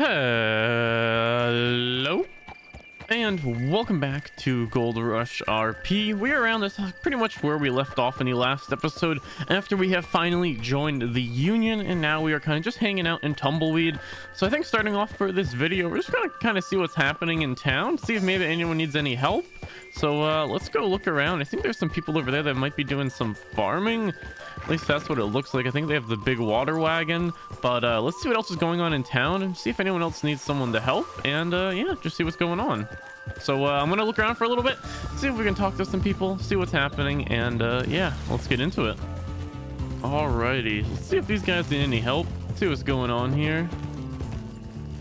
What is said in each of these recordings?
Hello. Welcome back to Gold Rush RP. We're around this pretty much where we left off in the last episode after we have finally joined the Union and now we are kind of just hanging out in Tumbleweed. So I think starting off for this video, we're just going to kind of see what's happening in town, see if maybe anyone needs any help. So uh, let's go look around. I think there's some people over there that might be doing some farming. At least that's what it looks like. I think they have the big water wagon. But uh, let's see what else is going on in town and see if anyone else needs someone to help. And uh, yeah, just see what's going on. So uh, I'm going to look around for a little bit, see if we can talk to some people, see what's happening. And uh, yeah, let's get into it. Alrighty, let's see if these guys need any help. Let's see what's going on here.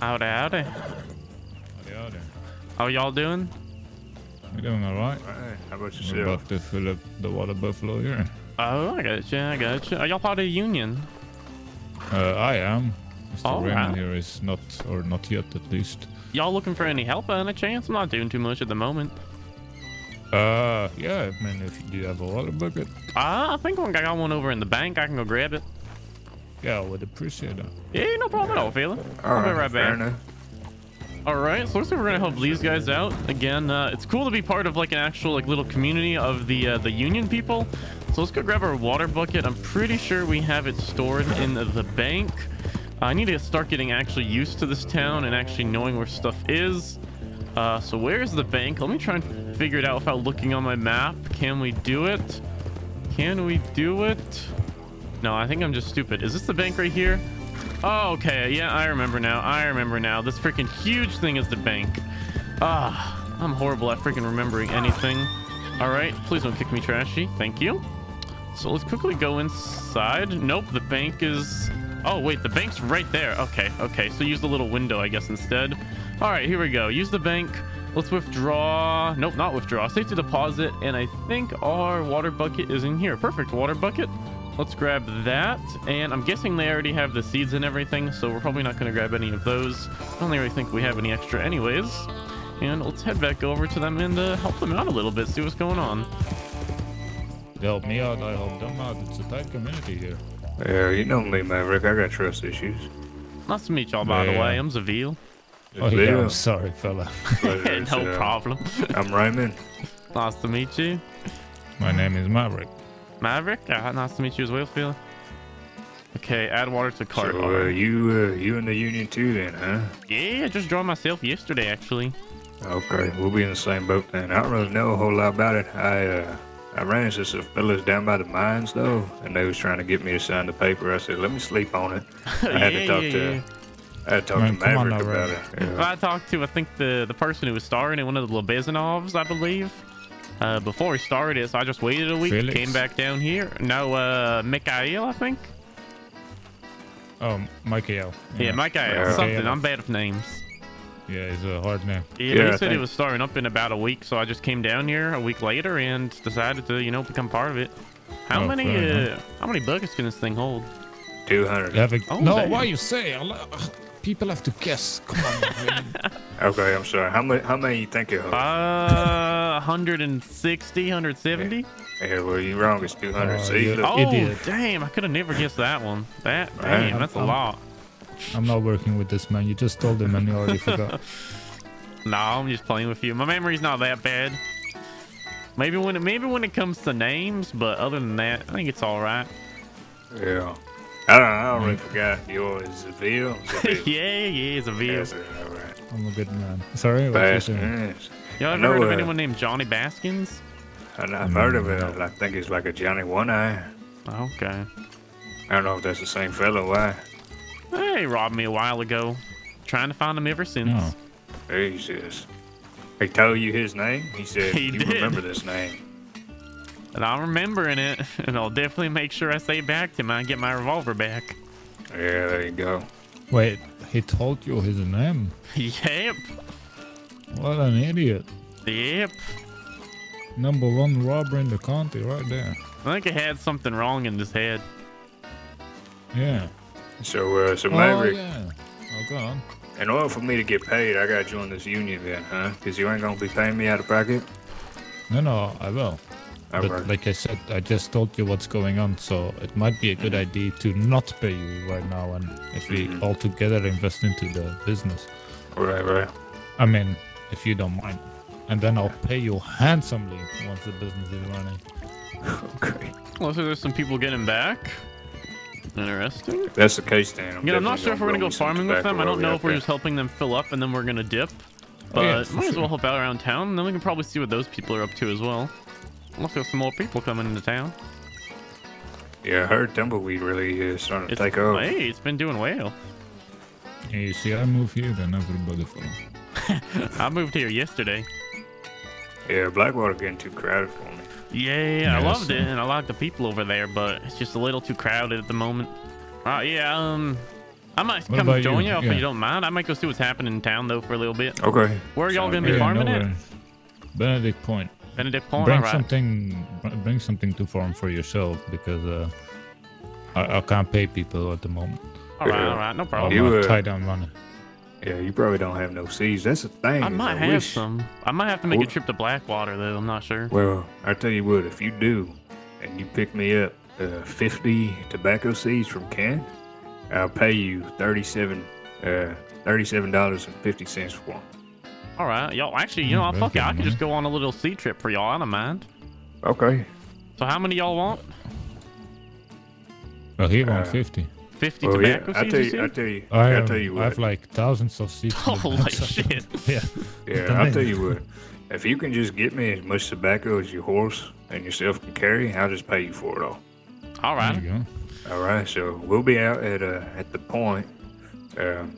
Howdy, howdy. Howdy, howdy. How y'all doing? We're doing all right. Hey, how about We're yourself? about to fill up the water buffalo here. Oh, I got you. I got you. Are y'all part of the union? Uh, I am. Mr. All Raymond right. here is not, or not yet at least. Y'all looking for any help by any chance? I'm not doing too much at the moment. Uh, yeah, I mean, if you do have a water bucket, Uh, I think I got one over in the bank. I can go grab it. yeah, I would appreciate that. Yeah, no problem at all, fella. All I'll be right back. enough. All right, so looks like we're gonna help these guys out again. Uh, it's cool to be part of like an actual like little community of the uh, the union people. So let's go grab our water bucket. I'm pretty sure we have it stored in the bank. I need to start getting actually used to this town and actually knowing where stuff is. Uh, so where's the bank? Let me try and figure it out without looking on my map. Can we do it? Can we do it? No, I think I'm just stupid. Is this the bank right here? Oh, okay. Yeah, I remember now. I remember now. This freaking huge thing is the bank. Ah, I'm horrible at freaking remembering anything. All right, please don't kick me trashy. Thank you. So let's quickly go inside. Nope, the bank is... Oh, wait, the bank's right there. Okay, okay. So use the little window, I guess, instead. All right, here we go. Use the bank. Let's withdraw. Nope, not withdraw. Safety deposit. And I think our water bucket is in here. Perfect. Water bucket. Let's grab that. And I'm guessing they already have the seeds and everything, so we're probably not going to grab any of those. I don't really think we have any extra anyways. And let's head back over to them and uh, help them out a little bit, see what's going on. Help me out, I help them out. It's a tight community here. Yeah, you know me, Maverick. I got trust issues. Nice to meet y'all, by the way. I'm Zavil. Oh, yeah, I'm sorry, fella. No sir. problem. I'm Raymond. nice to meet you. My name is Maverick. Maverick, uh, nice to meet you as well, Phil. Okay, add water to cart. So, uh, you, uh, you in the union too, then, huh? yeah, I just joined myself yesterday, actually. Okay, we'll be in the same boat then. I don't really know a whole lot about it. I, uh, I ran into some fellas down by the mines though, and they was trying to get me to sign the paper. I said, "Let me sleep on it." I had Yeah, to talk yeah, to, yeah. I had to talk Man, to come on Maverick now, about Ray. it. Yeah. I talked to, I think, the, the person who was starring in one of the Lebezanovs, I believe. Uh, before he started it, so I just waited a week, Felix? came back down here. No, uh, Mikhail, I think. Oh, Michael. Yeah, Mikhail, Yeah. something. I'm bad with names. Yeah, it's a hard name. Yeah, Yeah, he I said he was starting up in about a week, so I just came down here a week later and decided to, you know, become part of it. How Oh, many, fair uh, how many buckets can this thing hold? Two hundred. A- Oh, no, damn. why you say? I'll, uh, people have to guess. Come on, Raymond. Okay, I'm sorry. How many? How many you think it holds? Uh, 160, 170? yeah, well, you're wrong. It's two hundred. Oh, See, yeah. Oh, Idiot. damn, I could have never guessed that one. That, Right. damn, that's a I'm- lot. I'm not working with this man. You just told him and you already forgot. No, I'm just playing with you. My memory's not that bad. Maybe when it, maybe when it comes to names, but other than that, I think it's all right. Yeah. I don't. know. I don't really forgot yours. Zaville. Zaville. yeah, yeah, it's a veal. Yes, all right. I'm a good man. Sorry, what you Fast. saying? Yes. Y'all I ever know, heard of uh, anyone named Johnny Baskins? I've heard of it. Mm, I think he's like a Johnny One Eye. Okay. I don't know if that's the same fellow. Why? Hey, robbed me a while ago. Trying to find him ever since. Oh. Jesus. He told you his name? He said, He you did. remember this name. And I'm remembering it, and I'll definitely make sure I say back to him and get my revolver back. Yeah, there you go. Wait, he told you his name? yep. What an idiot. Yep. Number one robber in the county right there. I think I had something wrong in his head. Yeah. So, uh, so Oh, Maverick, yeah. Oh, go on. in order for me to get paid, I gotta join this union then, huh? Because you ain't gonna be paying me out of pocket? No, no, I will. All but right. like I said, I just told you what's going on, so it might be a good idea to not pay you right now, and if we Mhm. all together invest into the business. Right, right. I mean, if you don't mind, and then I'll pay you handsomely once the business is running. Okay. Well, so there's some people getting back. Interesting. That's the case, then. I'm Again, I'm not sure if we're gonna go farming with them. I don't know if we're out just helping them fill up and then we're gonna dip. Oh, But yeah, might as well help out around town. And then we can probably see what those people are up to as well. Unless there's some more people coming into town. Yeah, I heard tumbleweed really is starting to take over. hey, it's been doing well. And you see, I move here, then everybody follow. I moved here yesterday. Yeah, Blackwater getting too crowded for me. Yeah, I loved so- it, and I like the people over there, but it's just a little too crowded at the moment. Uh, yeah, um, I might What come join you, you? if Yeah. you don't mind. I might go see what's happening in town though for a little bit. Okay. Where are y'all gonna be farming no it? worries. Benedict Point. Benedict Point. bring All right. something. Bring something to farm for yourself because uh, I, I can't pay people at the moment. All right, Yeah. all right, no problem. You, uh, uh, tight on money. Yeah, you probably don't have no seeds. That's the thing. I is might have wish- some. I might have to make a trip to Blackwater though. I'm not sure. Well, I tell you what, if you do, and you pick me up uh, 50 tobacco seeds from Ken, I'll pay you 37 uh, $37.50 for them. All right, y'all. Actually, you know, Mm, I'll fuck it. I could just go on a little sea trip for y'all. I don't mind. Okay. So how many y'all want? Well, he wants uh, 50. 50 Well, yeah, tobacco I seeds, tell you you, I see? tell you, I I have, tell you I have like thousands of seats. in the Holy shit. Yeah. Yeah, I'll tell you what. If you can just get me as much tobacco as your horse and yourself can carry, I'll just pay you for it all. All right. There you go. All right, so we'll be out at uh, at the point. Um,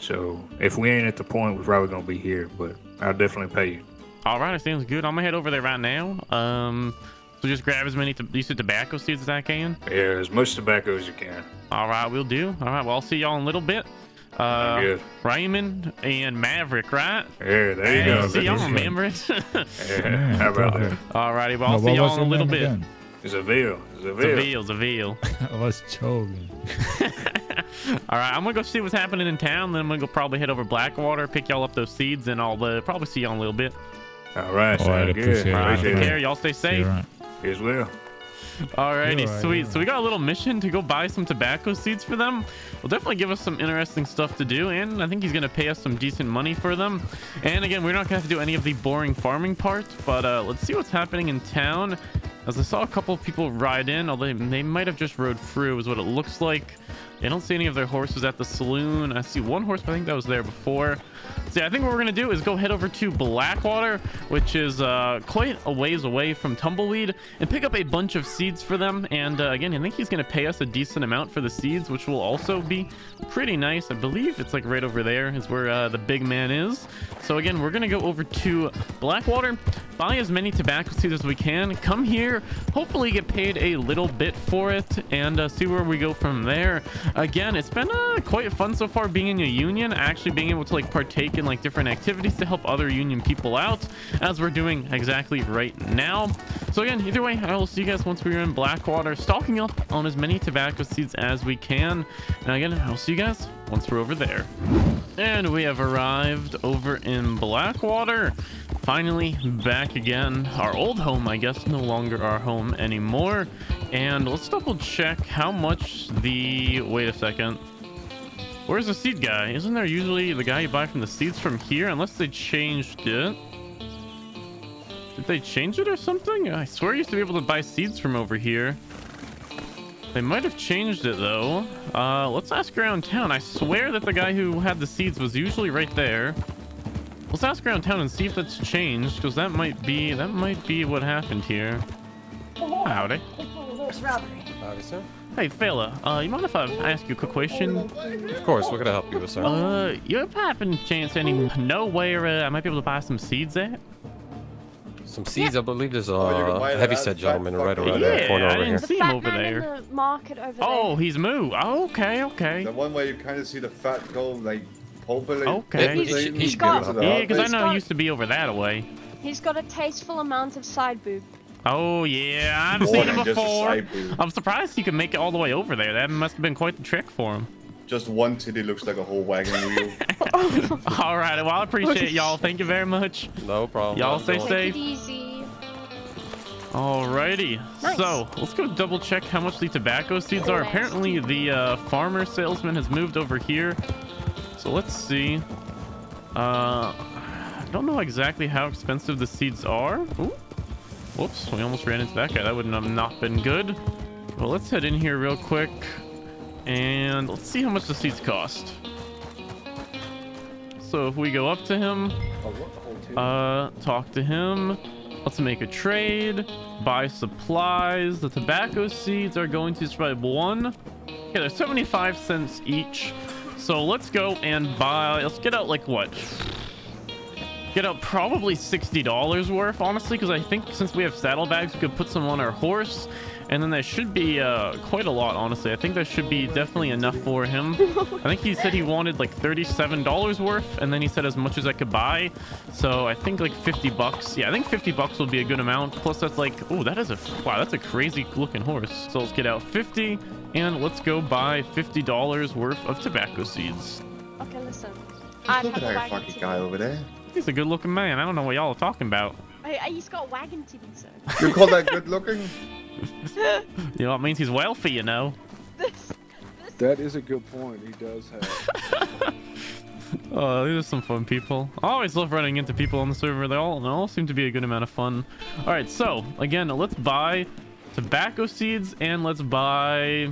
so if we ain't at the point, we're probably gonna be here, but I'll definitely pay you. All right, it sounds good. I'm gonna head over there right now. Um, so just grab as many to- you said tobacco seeds as I can. Yeah, as much tobacco as you can. All right, we'll do. All right, well I'll see y'all in a little bit. Uh, Good. Raymond and Maverick, right? Yeah, there you Hey, go. see y'all Yeah, remember it. how about that? Alrighty, well I'll Now, see y'all in a your little name bit. again? Zaville. Zaville. Zaville, Zaville. I was joking. All right, I'm gonna go see what's happening in town. Then I'm gonna go probably head over Blackwater, pick y'all up those seeds, and I'll uh, probably see y'all in a little bit. All right, All sound right, good. appreciate it. All right, Appreciate take care. Y'all stay See you safe. Around. As well. Alrighty, You're right, sweet. you're So we got a little mission to go buy some tobacco seeds for them. Will definitely give us some interesting stuff to do, and I think he's gonna pay us some decent money for them. And again, we're not gonna have to do any of the boring farming parts, but uh, let's see what's happening in town. As I saw a couple of people ride in, although they might have just rode through, is what it looks like. I don't see any of their horses at the saloon. I see one horse, but I think that was there before. So yeah, I think what we're gonna do is go head over to Blackwater, which is uh, quite a ways away from Tumbleweed, and pick up a bunch of seeds for them. And uh, again, I think he's gonna pay us a decent amount for the seeds, which will also be pretty nice. I believe it's like right over there is where uh, the big man is. So again, we're gonna go over to Blackwater, buy as many tobacco seeds as we can, come here, hopefully get paid a little bit for it, and uh, see where we go from there. Again, it's been uh, quite fun so far being in a union, actually being able to like partake in like different activities to help other union people out, as we're doing exactly right now. So again, either way, I will see you guys once we're in Blackwater, stocking up on as many tobacco seeds as we can. And again, I'll see you guys once we're over there. And we have arrived over in Blackwater. Finally back again. Our old home, I guess, no longer our home anymore. And let's double check how much the... Wait a second. Where's the seed guy? Isn't there usually the guy you buy from the seeds from here? Unless they changed it. Did they change it or something? I swear I used to be able to buy seeds from over here. They might have changed it though. Uh, let's ask around town. I swear that the guy who had the seeds was usually right there. Let's ask around town and see if that's changed, because that might be that might be what happened here. Howdy. robbery. Howdy, sir. Hey fella, uh, you mind if I ask you a quick question? Of course, what can I help you with, sir? Uh, you ever happen to chance any know where uh, I might be able to buy some seeds at? Some seeds, I believe there's a Oh, you can buy that heavy set gentleman right over around there. that corner Yeah, I over didn't here. see him over there. the market over Oh, there. he's moo. Oh, okay, okay. The one where you kind of see the fat go like pulpily. Okay. He's- thing, he's you got- go to the Yeah, because I know got- he used to be over that way. He's got a tasteful amount of side boob. Oh yeah, I've More seen him before. I'm surprised he could make it all the way over there. That must have been quite the trick for him. Just one titty looks like a whole wagon wheel. All right, well I appreciate y'all. Thank you very much. No problem. Y'all stay safe. Take it easy. Alrighty, Nice. so let's go double check how much the tobacco seeds are. Apparently, the uh, farmer salesman has moved over here. So let's see. Uh, I don't know exactly how expensive the seeds are. Ooh. Whoops, we almost ran into that guy. That would have not been good. Well, let's head in here real quick and let's see how much the seeds cost. So if we go up to him, uh, talk to him. Let's make a trade. Buy supplies. The tobacco seeds are going to survive one. Okay, they're 75 cents each. So let's go and buy. Let's get out like what? Get out probably $60 worth, honestly, because I think since we have saddlebags, we could put some on our horse. And then that should be uh, quite a lot, honestly. I think that should be definitely enough for him. I think he said he wanted like $37 worth, and then he said as much as I could buy. So I think like 50 bucks. Yeah, I think 50 bucks would be a good amount. Plus that's like, oh, that is a, wow, that's a crazy looking horse. So let's get out 50 and let's go buy $50 worth of tobacco seeds. Okay, listen. I Look at that fucking to guy over there. He's a good looking man. I don't know what y'all are talking about. I, I, he's got a wagon to be, sir. You call that good looking? You know, it means he's wealthy, you know. This, That is a good point. He does have. Oh, these are some fun people. I always love running into people on the server. They all, they all seem to be a good amount of fun. All right, so again, let's buy tobacco seeds and let's buy.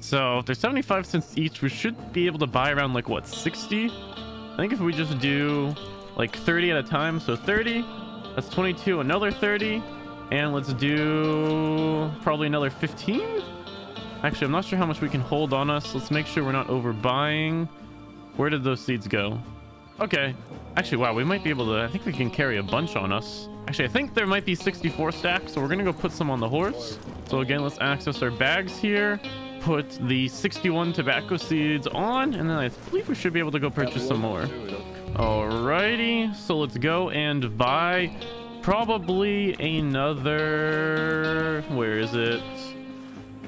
So if they're 75 cents each, we should be able to buy around like what 60. I think if we just do like 30 at a time, so 30, that's 22, another 30, and let's do probably another 15. Actually, I'm not sure how much we can hold on us. Let's make sure we're not overbuying. Where did those seeds go? Okay. Actually, wow, we might be able to... I think we can carry a bunch on us. Actually, I think there might be 64 stacks, so we're going to go put some on the horse. So again, let's access our bags here. Put the 61 tobacco seeds on, and then I believe we should be able to go purchase some more. Alrighty, so let's go and buy probably another... Where is it?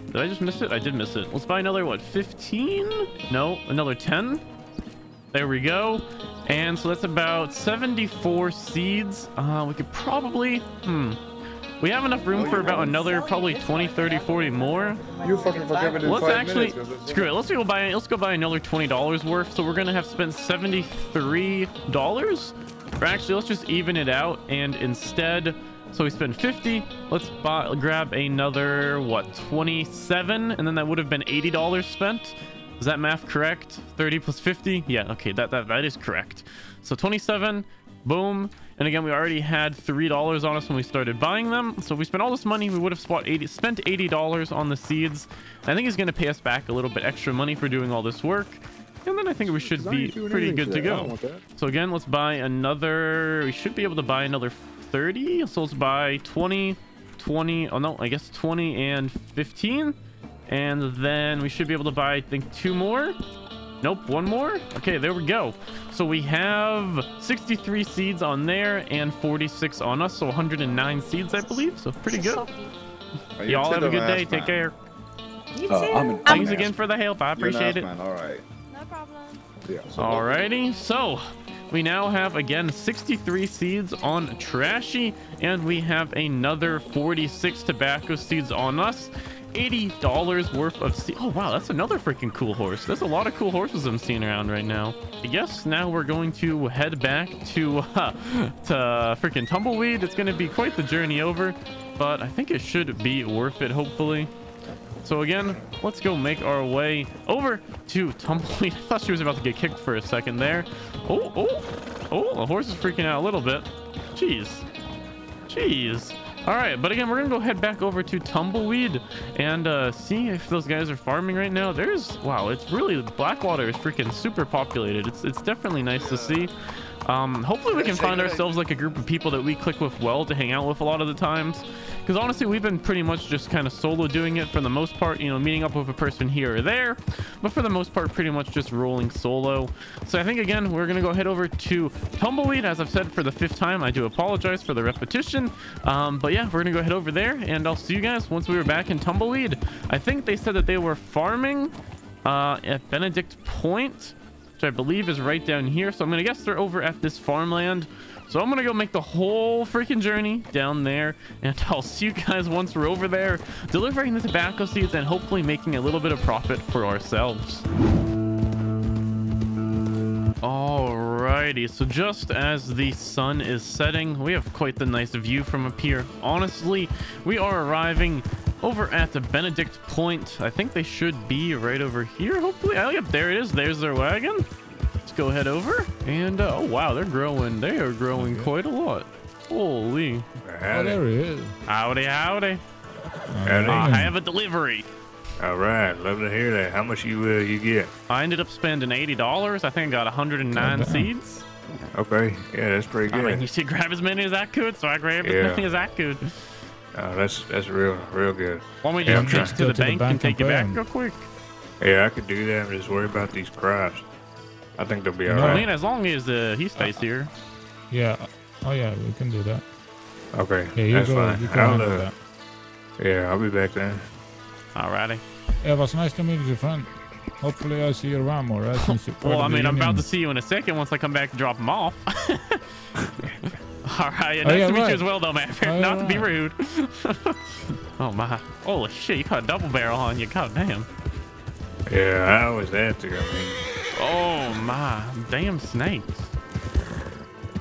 Did I just miss it? I did miss it. Let's buy another, what, 15? No, another 10? There we go. And so that's about 74 seeds. Uh, we could probably... Hmm. We have enough room for about another probably 20, 30, 40 more. You fucking forgive it in Let's actually minutes. screw it. Let's go buy let's go buy another twenty dollars worth. So we're gonna have spent seventy three dollars. Or actually, let's just even it out and instead, so we spend fifty. Let's buy grab another what twenty seven, and then that would have been eighty dollars spent. Is that math correct? Thirty plus fifty? Yeah. Okay, that that that is correct. So twenty seven. Boom. And again, we already had $3 on us when we started buying them. So if we spent all this money, we would have spent 80, spent $80 on the seeds. I think he's going to pay us back a little bit extra money for doing all this work. And then I think we should be pretty good to go. So again, let's buy another... We should be able to buy another 30. So let's buy 20, 20... Oh, no, I guess 20 and 15. And then we should be able to buy, I think, two more. Nope, one more. Okay, there we go. So we have 63 seeds on there and 46 on us. So 109 seeds, I believe. So pretty good. you Y'all have a good day. ass Take care. You Uh. I'm an- Thanks an again for the help. I appreciate it. Man. All right. No problem. Yeah. So Alrighty, so we now have again 63 seeds on Trashy, and we have another 46 tobacco seeds on us. $80 worth of. Oh, wow, that's another freaking cool horse. There's a lot of cool horses I'm seeing around right now. I guess now we're going to head back to, uh, to freaking Tumbleweed. It's going to be quite the journey over, but I think it should be worth it, hopefully. So again, let's go make our way over to Tumbleweed. I thought she was about to get kicked for a second there. Oh, oh, oh, the horse is freaking out a little bit. Jeez. Jeez. All right, but again, we're gonna go head back over to Tumbleweed and uh, see if those guys are farming right now. There's, wow, it's really, Blackwater is freaking super populated. It's, it's definitely nice to see. Um, hopefully we can find ourselves like a group of people that we click with well to hang out with a lot of the times. Because honestly, we've been pretty much just kind of solo doing it for the most part, you know, meeting up with a person here or there. But for the most part, pretty much just rolling solo. So I think, again, we're going to go head over to Tumbleweed. As I've said for the fifth time, I do apologize for the repetition. Um, but yeah, we're going to go head over there and I'll see you guys once we were back in Tumbleweed. I think they said that they were farming uh, at Benedict Point. Which I believe is right down here. So I'm gonna guess they're over at this farmland. So I'm gonna go make the whole freaking journey down there, and I'll see you guys once we're over there, delivering the tobacco seeds and hopefully making a little bit of profit for ourselves. Alrighty, so just as the sun is setting, we have quite the nice view from up here. Honestly, we are arriving over at the Benedict Point. I think they should be right over here, hopefully. Oh, yep, there it is. There's their wagon. Let's go head over. And, uh, oh, wow, they're growing. They are growing quite a lot. Holy. Oh, there he is. Howdy, howdy. Howdy. I have a delivery. All right, love to hear that. How much you uh, you get? I ended up spending $80. I think I got 109 Oh, seeds. Okay, yeah, that's pretty I good. mean, you should grab as many as I could, so I grabbed as many as I could. Oh, that's that's real real good. Why don't we Yeah, I'm just trying to to go the to the bank, bank and take you back real quick? Yeah, I could do that. Just worry about these crops. I think they'll be all No. I mean, as long as uh, he stays here. Yeah. Oh yeah, we can do that. Okay, Yeah, you that's go. fine. You can I'll, handle uh, that. yeah, I'll be back then. Alrighty. Yeah, it was nice to meet you, friend. Hopefully, I see you around more. Right? Since you're Well, I mean, I'm about to see you in a second once I come back to drop him off. All right, Oh, nice yeah, to meet right. you as well, though, man. Oh, Not yeah, to be rude. oh my! Holy shit! You got a double barrel on you. God damn! Yeah, I always have to. I mean, Oh my! Damn snakes!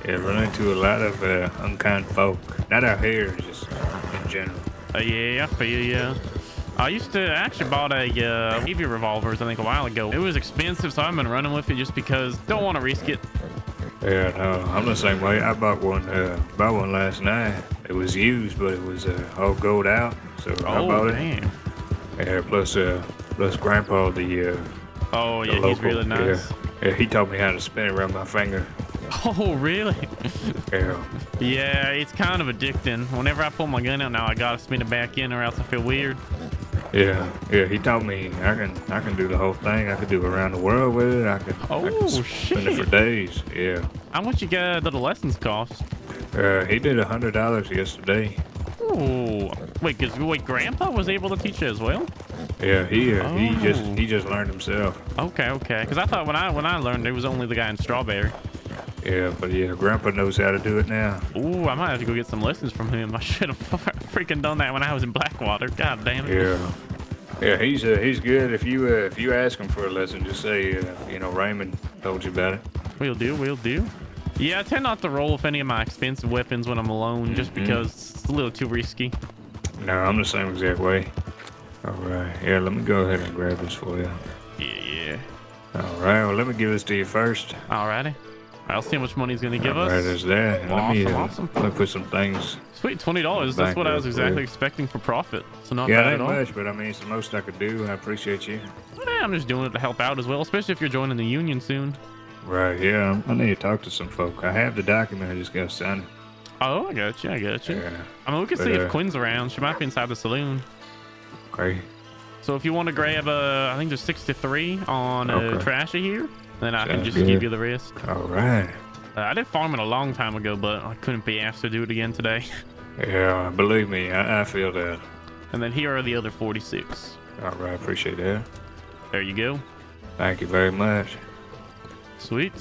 yeah, run into a lot of uh, unkind folk. Not out here, just in general. Uh, yeah, I feel ya. I used to actually bought a uh, Navy revolvers I think a while ago. It was expensive, so I've been running with it just because don't want to risk it. Yeah, no, I'm the same way. I bought one, uh, bought one last night. It was used, but it was uh, all gold out, so I Oh bought it. damn! Yeah, plus, uh, plus Grandpa, the, uh, Oh the yeah, he's really nice. Yeah, yeah, he taught me how to spin it around my finger. Oh really? Yeah, yeah, it's kind of addicting. Whenever I pull my gun out now, I gotta spin it back in, or else I feel weird. Yeah, yeah. He taught me I can, I can do the whole thing. I could do around the world with it. I could, I Oh, could spin it for days. Yeah. How much you got the lessons cost? Uh, he did a hundred dollars yesterday. Oh, wait, cause wait, Grandpa was able to teach you as well. Yeah, he, uh, he just, Oh. he just learned himself. Okay, okay. Cause I thought when I when I learned, it was only the guy in Strawberry. Yeah, but yeah, Grandpa knows how to do it now. Ooh, I might have to go get some lessons from him. I should have freaking done that when I was in Blackwater. God damn it. Yeah. Yeah, he's uh, he's good. If you uh, if you ask him for a lesson, just say uh, you know Raymond told you about it. We'll do, we'll do. Yeah, I tend not to roll with any of my expensive weapons when I'm alone, just Mm-hmm. because it's a little too risky. No, I'm the same exact way. All right, yeah. Let me go ahead and grab this for you. Yeah. Yeah. All right, well let me give this to you first. Alrighty. I'll see how much money he's gonna give All right, us. there's that. And let me Awesome, uh, awesome. let me put some things. Sweet, twenty dollars. That's what I was exactly expecting for profit. So not Yeah, bad at all. much, but I mean it's the most I could do. I appreciate you. Eh, I'm just doing it to help out as well, especially if you're joining the union soon. Right, yeah. I need to talk to some folk. I have the document. I just got to sign it. Oh, I got you. I got you. Yeah. I mean, we can But, see uh, if Quinn's around. She might be inside the saloon. Okay. So if you want to grab, uh, I think there's 63 on uh, Okay. Trashy here, then I can just good. give you the rest. All right. Uh, I did farming a long time ago, but I couldn't be asked to do it again today. Yeah, believe me, I, I feel that. and then here are the other 46. All right, appreciate that. There you go. Thank you very much. Sweet.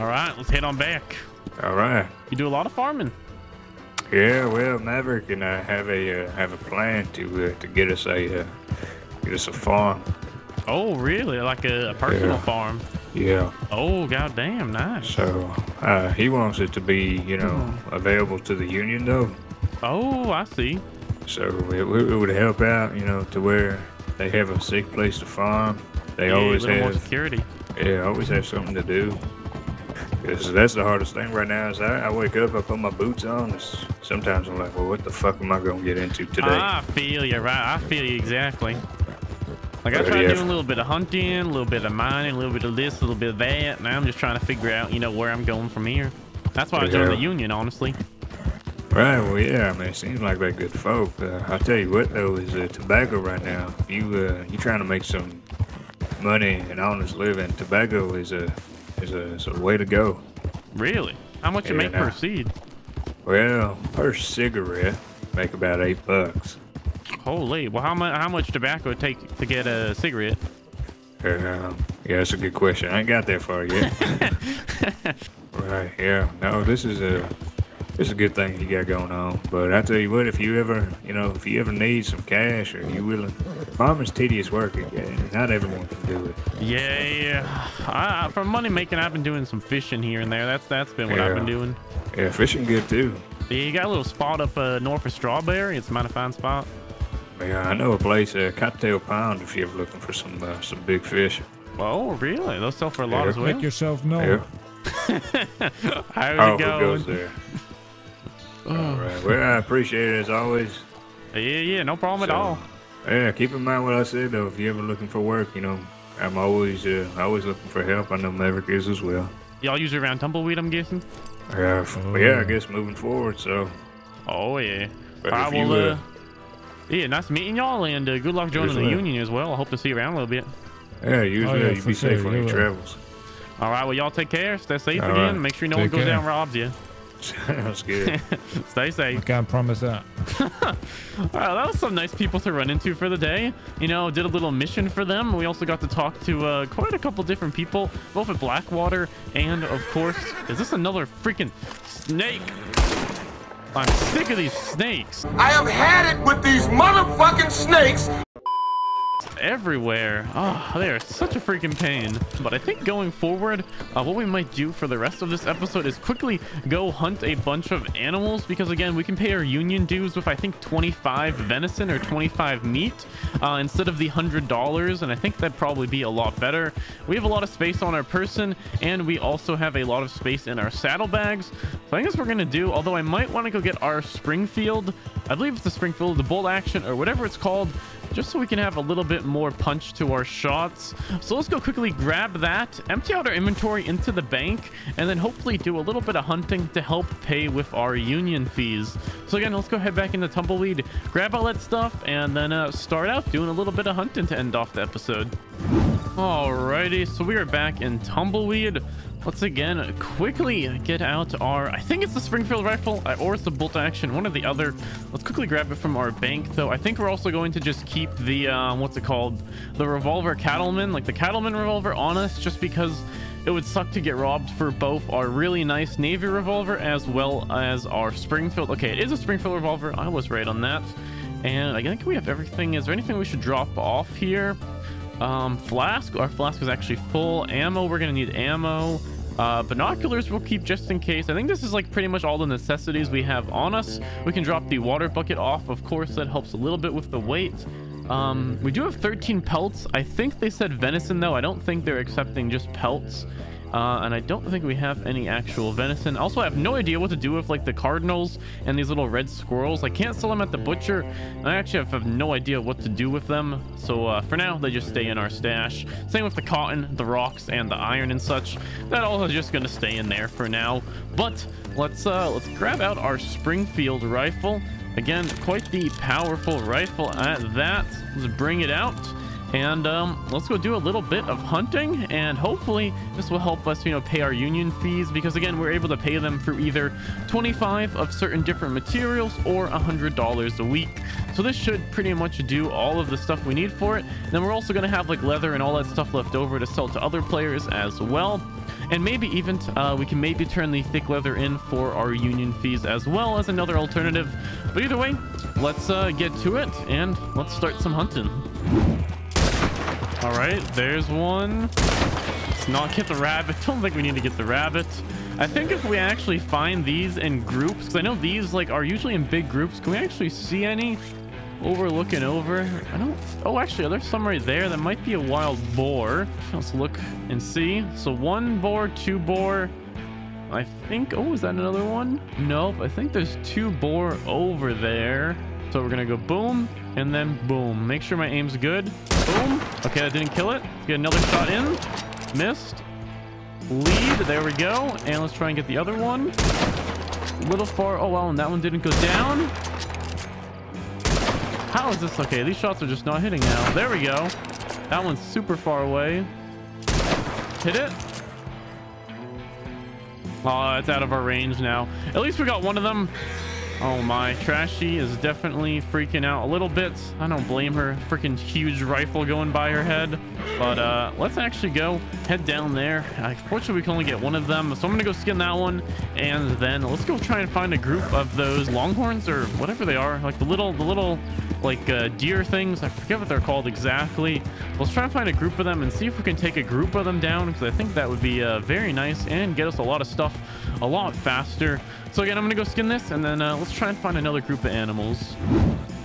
All right, let's head on back. All right. You do a lot of farming. Yeah, well, Maverick and I have a uh, have a plan to uh, to get us a uh, get us a farm. Oh, really? Like a, a personal Yeah. farm? Yeah. Oh, goddamn, nice. So uh, he wants it to be, you know, Mm-hmm. available to the union though. Oh, I see. So it, it would help out, you know, to where they have a safe place to farm. They Yeah, always a little more have, security. yeah, always have something to do. 'Cause that's the hardest thing right now. Is I, I wake up, I put my boots on. It's, sometimes I'm like, well, what the fuck am I gonna get into today? I feel you, right? I feel you exactly. Like I tried doing a little bit of hunting, a little bit of mining, a little bit of this, a little bit of that. Now I'm just trying to figure out, you know, where I'm going from here. That's why I joined the union, honestly. Right. Well, yeah. I mean, it seems like they're good folk. Uh, I'll tell you what, though, is uh, tobacco right now. If you uh, you trying to make some money and honest living, tobacco is a is a, is a way to go. Really? How much you make nah. per seed? Well, per cigarette, make about eight bucks. Holy! Well, how much how much tobacco it take to get a cigarette? Um, Yeah, that's a good question. I ain't got that far yet. right, yeah. No, this is a this is a good thing you got going on. But I tell you what, if you ever, you know, if you ever need some cash or you willing, farming's tedious work. Again. Not everyone can do it. Yeah, yeah. I, for money making, I've been doing some fishing here and there. That's that's been what I've been doing. Yeah, fishing good too. Yeah, you got a little spot up uh, north of Strawberry. It's a mighty fine spot. Yeah, I know a place, uh, Cattail Pond, if you're ever looking for some uh, some big fish. Oh, really? Those sell for a lot Yeah. as well. Make yourself known. Yeah. How's Oh, it who goes going? there? All right. Well, I appreciate it as always. Yeah, yeah, no problem So, at all. Yeah, keep in mind what I said though. If you're ever looking for work, you know, I'm always uh, always looking for help. I know Maverick is as well. Y'all use it around Tumbleweed, I'm guessing. Yeah, f- Oh. yeah, I guess moving forward. So, Oh yeah. but All if right, you, well, uh, uh, yeah, nice meeting y'all, and uh, good luck joining Yes, the sir. union as well. I hope to see you around a little bit. yeah, you, Oh, yeah, you for be safe sure, on you your travels. All right, well, y'all take care. Stay safe All again. right. Make sure no Take one goes care. down and robs you. Sounds good. Stay I safe. can't promise that. All right, that was some nice people to run into for the day. You know, did a little mission for them. We also got to talk to uh, quite a couple different people, both at Blackwater and, of course, is this another freaking snake? I'm sick of these snakes I have had it with these motherfucking snakes. Everywhere. Oh, they are such a freaking pain. But I think going forward, uh, what we might do for the rest of this episode is quickly go hunt a bunch of animals because again, we can pay our union dues with I think 25 venison or 25 meat uh, instead of the hundred dollars, and I think that'd probably be a lot better. We have a lot of space on our person, and we also have a lot of space in our saddlebags. So I guess we're gonna do. Although I might want to go get our Springfield. I believe it's the Springfield, the bolt action or whatever it's called just so we can have a little bit more punch to our shots. So let's go quickly grab that, empty out our inventory into the bank, and then hopefully do a little bit of hunting to help pay with our union fees. So again, let's go head back into Tumbleweed, grab all that stuff, and then uh, start out doing a little bit of hunting to end off the episode. Alrighty, so we are back in Tumbleweed. Let's again quickly get out our, I think it's the Springfield rifle uh, or it's the bolt action, one or the other. Let's quickly grab it from our bank though. I think we're also going to just keep the, um, what's it called? The revolver cattleman, like the cattleman revolver on us just because it would suck to get robbed for both our really nice Navy revolver as well as our Springfield. Okay, it is a Springfield revolver. I was right on that. And I think we have everything. Is there anything we should drop off here? Um, flask. Our flask is actually full. Ammo. We're gonna need ammo. Uh, binoculars we'll keep just in case. I think this is like pretty much all the necessities we have on us. We can drop the water bucket off. Of course, that helps a little bit with the weight. Um, we do have 13 pelts. I think they said venison though. I don't think they're accepting just pelts. Uh, and I don't think we have any actual venison. Also, I have no idea what to do with like the cardinals and these little red squirrels. I can't sell them at the butcher. I actually have, have no idea what to do with them. So uh, for now, they just stay in our stash. Same with the cotton, the rocks, and the iron and such. That all is just gonna stay in there for now. But let's uh, let's grab out our Springfield rifle. Again, quite the powerful rifle at that. Let's bring it out. And um, let's go do a little bit of hunting, and hopefully this will help us, you know, pay our union fees because again, we're able to pay them through either 25 of certain different materials or $100 a week. So this should pretty much do all of the stuff we need for it. And then we're also going to have like leather and all that stuff left over to sell to other players as well. And maybe even uh, we can maybe turn the thick leather in for our union fees as well as another alternative. But either way, let's uh, get to it and let's start some hunting. All right, there's one. Let's not get the rabbit. Don't think we need to get the rabbit. I think if we actually find these in groups, because I know these like are usually in big groups. Can we actually see any? overlooking over? I don't. Oh, actually, there's some right there. That might be a wild boar. Let's look and see. So one boar, two boar. I think. Oh, is that another one? Nope. I think there's two boar over there. So we're gonna go boom and then boom. Make sure my aim's good. Boom. Okay, that didn't kill it. Let's get another shot in. Missed. Lead. There we go. And let's try and get the other one. A little far. Oh, wow. And that one didn't go down. How is this? Okay, these shots are just not hitting now. There we go. That one's super far away. Hit it. Oh, it's out of our range now. At least we got one of them. Oh my, Trashy is definitely freaking out a little bit. I don't blame her. Freaking huge rifle going by her head. But uh, let's actually go head down there. Unfortunately, we can only get one of them. So I'm gonna go skin that one. And then let's go try and find a group of those longhorns or whatever they are. Like the little, the little like uh, deer things. I forget what they're called exactly. Let's try and find a group of them and see if we can take a group of them down because I think that would be uh, very nice and get us a lot of stuff a lot faster. So again, I'm gonna go skin this and then uh, let's try and find another group of animals.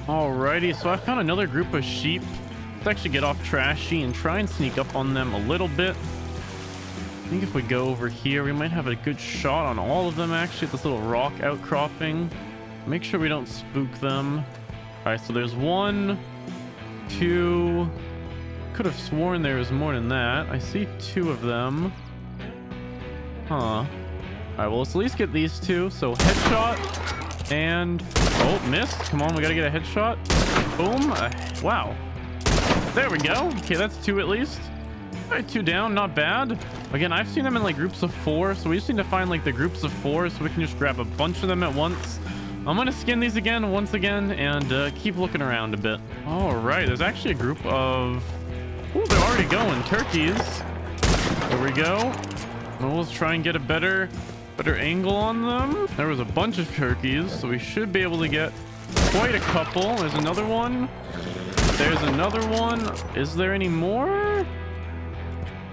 Alrighty, so I found another group of sheep. Let's actually get off Trashy and try and sneak up on them a little bit. I think if we go over here, we might have a good shot on all of them actually. This little rock outcropping. Make sure we don't spook them. All right, so there's one, two. Could have sworn there was more than that. I see two of them. Huh. All right, well, let's at least get these two. So headshot and... Oh, missed. Come on, we got to get a headshot. Boom. Uh, wow. There we go. Okay, that's two at least. All right, two down. Not bad. Again, I've seen them in like groups of four, so we just need to find like the groups of four so we can just grab a bunch of them at once. I'm gonna skin these again once again and uh, keep looking around a bit. All right, there's actually a group of... Oh, they're already going. Turkeys. There we go. Well, let's try and get a better, better angle on them. There was a bunch of turkeys, so we should be able to get quite a couple. There's another one. There's another one. Is there any more?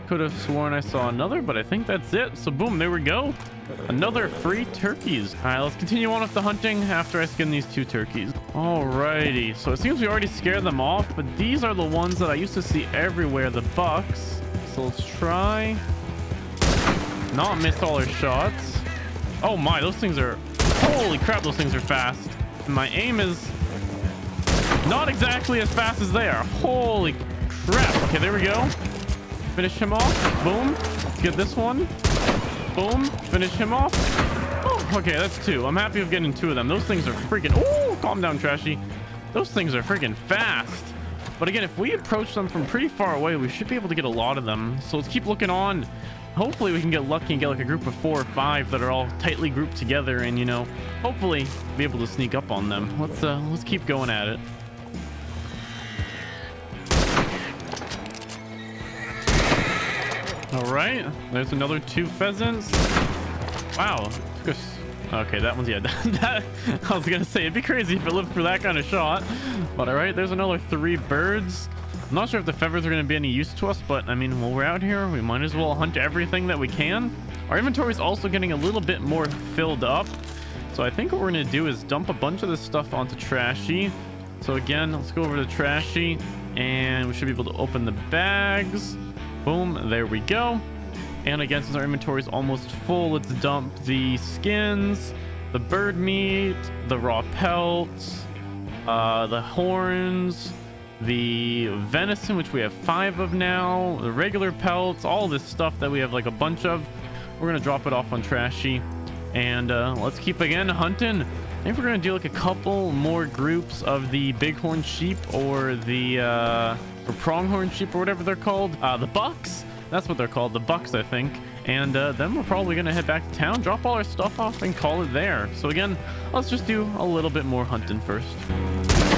Could have sworn I saw another, but I think that's it. So boom, there we go. Another free turkeys. All right, let's continue on with the hunting after I skin these two turkeys. Alrighty, so it seems we already scared them off, but these are the ones that I used to see everywhere, the bucks. So let's try not miss all our shots. Oh my, those things are, holy crap, those things are fast. My aim is not exactly as fast as they are. Holy crap. Okay, there we go. Finish him off. Boom. Let's get this one. Boom. Finish him off. Oh, okay, that's two. I'm happy with getting two of them. Those things are freaking... Oh, calm down, Trashy. Those things are freaking fast. But again, if we approach them from pretty far away, we should be able to get a lot of them. So let's keep looking on. Hopefully we can get lucky and get like a group of four or five that are all tightly grouped together and, you know, hopefully be able to sneak up on them. Let's, uh, let's keep going at it. All right, there's another two pheasants. Wow. Okay, that one's yeah. That, I was gonna say it'd be crazy if it lived for that kind of shot. But all right, there's another three birds. I'm not sure if the feathers are gonna be any use to us, but I mean, while we're out here, we might as well hunt everything that we can. Our inventory is also getting a little bit more filled up. So I think what we're gonna do is dump a bunch of this stuff onto Trashy. So again, let's go over to Trashy and we should be able to open the bags. Boom, there we go. And again, since our inventory is almost full, let's dump the skins, the bird meat, the raw pelts, uh, the horns, the venison, which we have five of now, the regular pelts, all this stuff that we have like a bunch of. We're gonna drop it off on Trashy. And uh, let's keep again hunting. I think we're gonna do like a couple more groups of the bighorn sheep or the uh, or pronghorn sheep or whatever they're called. Uh, the bucks. That's what they're called, the bucks, I think. And uh, then we're probably gonna head back to town, drop all our stuff off, and call it there. So again, let's just do a little bit more hunting first.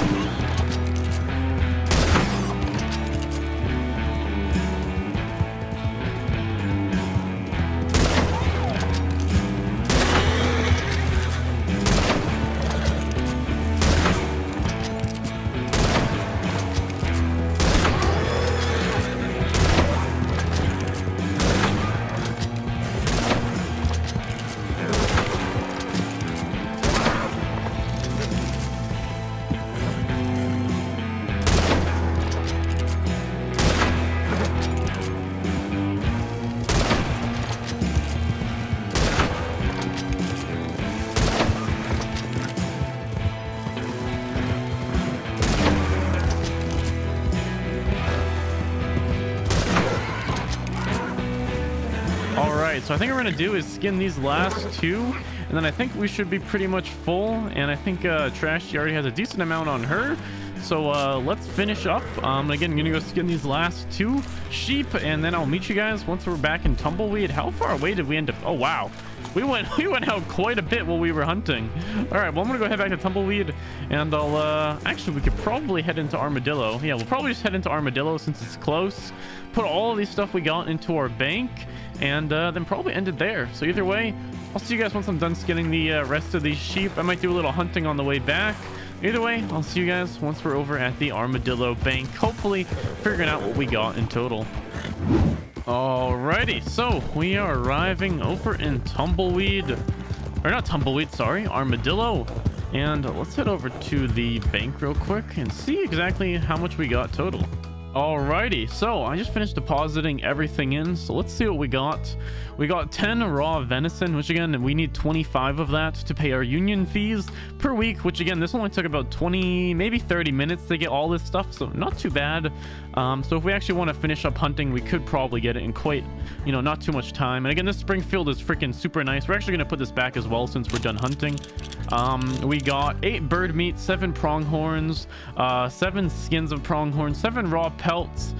So I think what we're gonna do is skin these last two, and then I think we should be pretty much full. And I think uh, Trashy already has a decent amount on her, so uh, let's finish up. Um, again, I'm gonna go skin these last two sheep, and then I'll meet you guys once we're back in Tumbleweed. How far away did we end up? Oh wow, we went we went out quite a bit while we were hunting. All right, well I'm gonna go head back to Tumbleweed, and I'll uh, actually we could probably head into Armadillo. Yeah, we'll probably just head into Armadillo since it's close. Put all of these stuff we got into our bank, and uh, then probably end it there. So either way, I'll see you guys once I'm done skinning the uh, rest of these sheep. I might do a little hunting on the way back. Either way, I'll see you guys once we're over at the Armadillo Bank, hopefully figuring out what we got in total. Alrighty, so we are arriving over in Tumbleweed, or not Tumbleweed, sorry, Armadillo. And let's head over to the bank real quick and see exactly how much we got total. Alrighty, so I just finished depositing everything in, so let's see what we got. We got 10 raw venison, which again, we need 25 of that to pay our union fees per week, which again, this only took about 20, maybe 30 minutes to get all this stuff, so not too bad. Um, so if we actually want to finish up hunting, we could probably get it in quite, you know, not too much time. And again, this Springfield is freaking super nice. We're actually going to put this back as well since we're done hunting. Um, we got eight bird meat, seven pronghorns, uh, seven skins of pronghorns, seven raw pelts,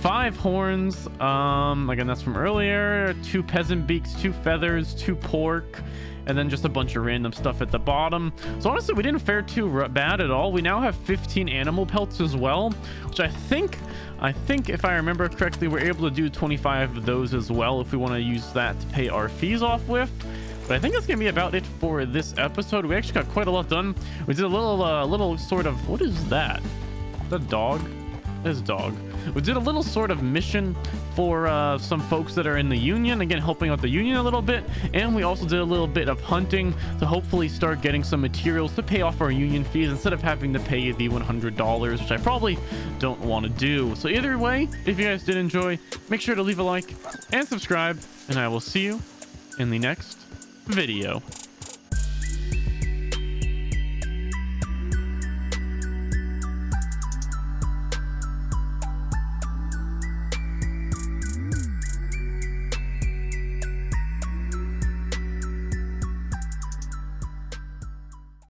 five horns. Um, again, that's from earlier. Two pheasant beaks, two feathers, two pork, and then just a bunch of random stuff at the bottom. So honestly, we didn't fare too bad at all. We now have 15 animal pelts as well, which I think, I think if I remember correctly, we're able to do 25 of those as well if we want to use that to pay our fees off with. But I think that's gonna be about it for this episode. We actually got quite a lot done. We did a little, uh, little sort of, what is that? The dog? This dog. We did a little sort of mission for uh, some folks that are in the union, again, helping out the union a little bit. And we also did a little bit of hunting to hopefully start getting some materials to pay off our union fees instead of having to pay the $100, which I probably don't want to do. So either way, if you guys did enjoy, make sure to leave a like and subscribe, and I will see you in the next video.